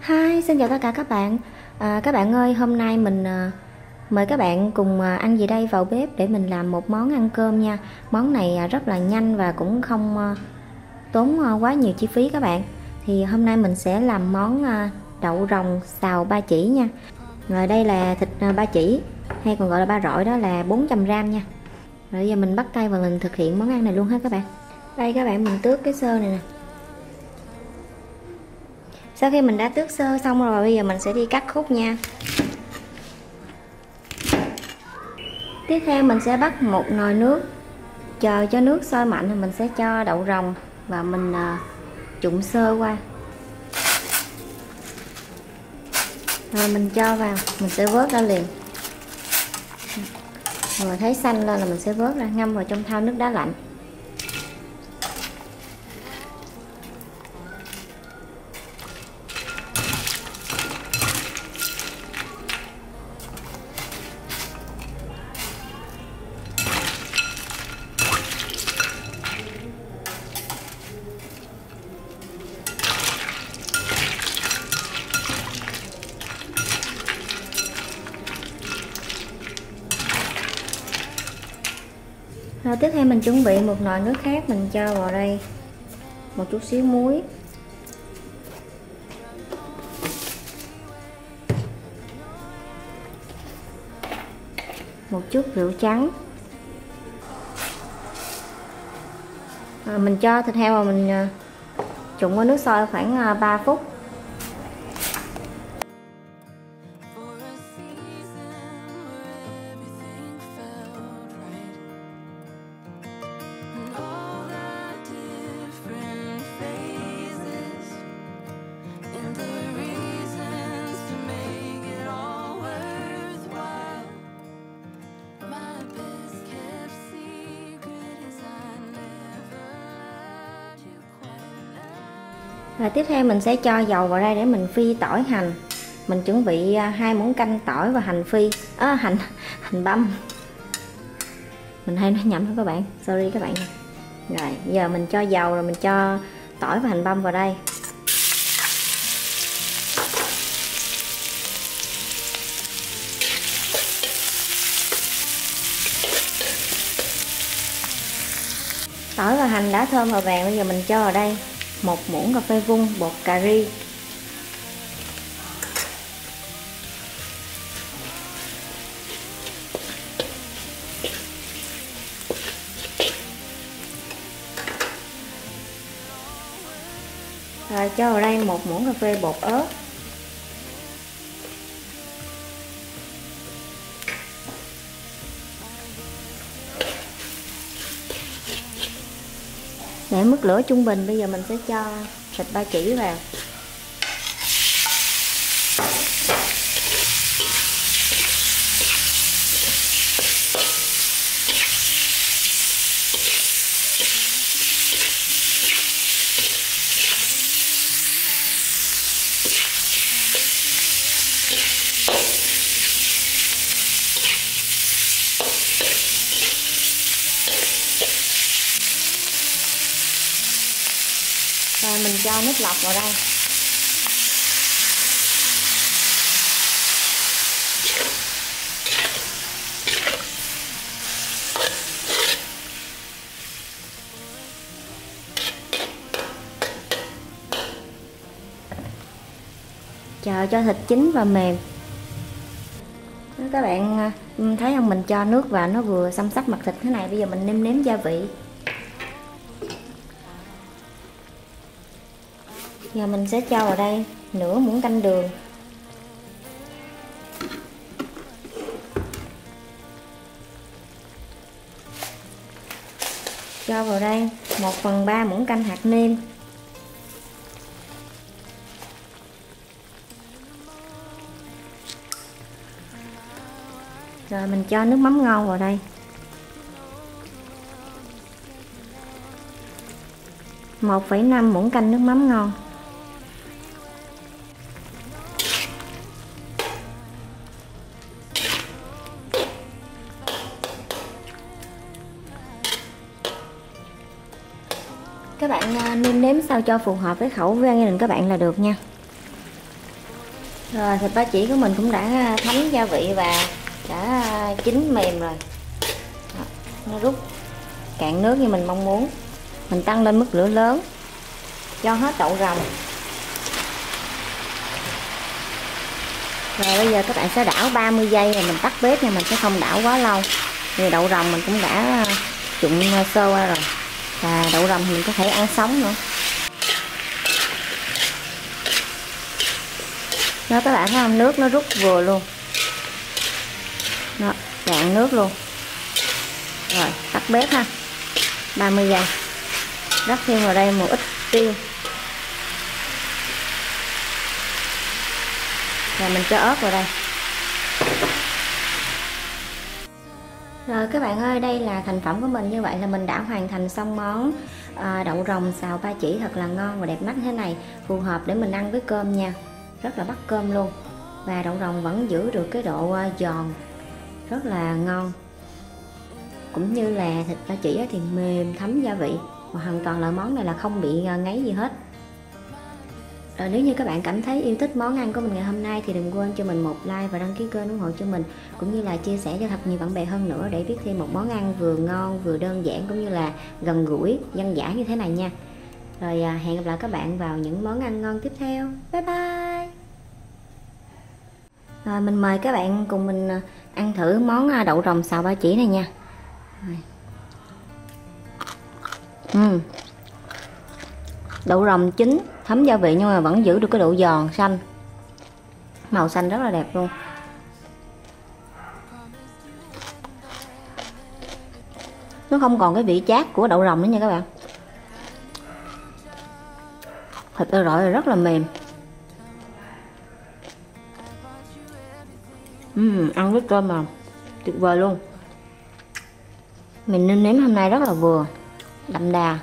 Hi, xin chào tất cả các bạn. À, Các bạn ơi, hôm nay mình à, mời các bạn cùng à, ăn gì đây vào bếp để mình làm một món ăn cơm nha. Món này à, rất là nhanh và cũng không à, tốn à, quá nhiều chi phí các bạn. Thì hôm nay mình sẽ làm món à, đậu rồng xào ba chỉ nha. Rồi đây là thịt à, ba chỉ hay còn gọi là ba rọi đó là 400g nha. Rồi giờ mình bắt tay vào mình thực hiện món ăn này luôn ha các bạn. Đây các bạn mình tước cái sơ này nè sau khi mình đã tước sơ xong rồi bây giờ mình sẽ đi cắt khúc nha. Tiếp theo mình sẽ bắt một nồi nước chờ cho nước sôi mạnh thì mình sẽ cho đậu rồng và mình à, uh, trụng sơ qua. Rồi mình cho vào mình sẽ vớt ra liền. Rồi thấy xanh lên là mình sẽ vớt ra ngâm vào trong thau nước đá lạnh. Rồi tiếp theo mình chuẩn bị một nồi nước khác mình cho vào đây. Một chút xíu muối. Một chút rượu trắng. À, mình cho thịt heo vào mình à, trụng qua nước sôi khoảng à, 3 phút. Và tiếp theo mình sẽ cho dầu vào đây để mình phi tỏi hành. Mình chuẩn bị à, hai muỗng canh tỏi và hành phi. À, hành hành băm. Mình hay nói nhầm thôi các bạn. Sorry các bạn. Rồi giờ mình cho dầu rồi mình cho tỏi và hành băm vào đây. Tỏi và hành đã thơm và vàng bây giờ mình cho vào đây một muỗng cà phê vung, bột cà ri. Rồi cho vào đây một muỗng cà phê bột ớt. Để mức lửa trung bình bây giờ mình sẽ cho thịt ba chỉ vào. Mình cho nước lọc vào đây. Chờ cho thịt chín và mềm. Các bạn à, thấy không? Mình cho nước vào, nó vừa xăm sắc mặt thịt thế này. Bây giờ mình nêm nếm gia vị. Giờ mình sẽ cho vào đây, nửa muỗng canh đường. Cho vào đây 1 phần 3 muỗng canh hạt nêm. Rồi mình cho nước mắm ngon vào đây. Một phẩy năm muỗng canh nước mắm ngon. Các bạn à, nêm nếm sao cho phù hợp với khẩu với gia đình các bạn là được nha. Rồi thịt ba chỉ của mình cũng đã à, thấm gia vị và đã à, chín mềm rồi. Đó, nó rút cạn nước như mình mong muốn. Mình tăng lên mức lửa lớn cho hết đậu rồng. Rồi bây giờ các bạn sẽ đảo 30 giây rồi mình tắt bếp nha mình sẽ không đảo quá lâu. Vì đậu rồng mình cũng đã trụng sơ qua rồi và đậu rồng mình có thể ăn sống nữa. Đó, các bạn thấy không? Nước nó rút vừa luôn. Đó cạn nước luôn. Rồi tắt bếp ha. 30 giây. Rắc thêm vào đây một ít tiêu. Và mình cho ớt vào đây rồi các bạn ơi đây là thành phẩm của mình. Như vậy là mình đã hoàn thành xong món à, đậu rồng xào ba chỉ thật là ngon và đẹp mắt thế này. Phù hợp để mình ăn với cơm nha. Rất là bắt cơm luôn. Và đậu rồng vẫn giữ được cái độ ờ, giòn. Rất là ngon. Cũng như là thịt ba chỉ thì mềm thấm gia vị. Và hoàn toàn là món này là không bị ngấy gì hết rồi nếu như các bạn cảm thấy yêu thích món ăn của mình ngày hôm nay thì đừng quên cho mình một like và đăng ký kênh ủng hộ cho mình, cũng như là chia sẻ cho thật nhiều bạn bè hơn nữa để biết thêm một món ăn vừa ngon, vừa đơn giản cũng như là gần gũi, dân dã như thế này nha. Rồi à, hẹn gặp lại các bạn vào những món ăn ngon tiếp theo. Bye bye! Rồi, mình mời các bạn cùng mình à, ăn thử món à, đậu rồng xào ba chỉ này nha. Uhm đậu rồng chín thấm gia vị nhưng mà vẫn giữ được cái độ giòn xanh. Màu xanh rất là đẹp luôn. Nó không còn cái vị chát của đậu rồng nữa nha các bạn. Thịt đậu rọi rất là mềm. Uhm, ăn với cơm mà. Tuyệt vời luôn. Mình nêm nếm hôm nay rất là vừa đậm đà